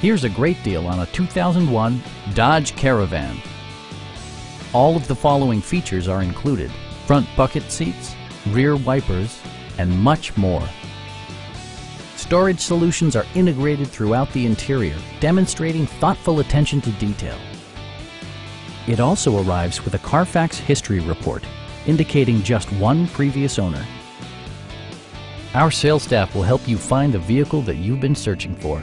Here's a great deal on a 2001 Dodge Caravan. All of the following features are included. Front bucket seats, rear wipers, and much more. Storage solutions are integrated throughout the interior, demonstrating thoughtful attention to detail. It also arrives with a Carfax history report, indicating just one previous owner. Our sales staff will help you find the vehicle that you've been searching for.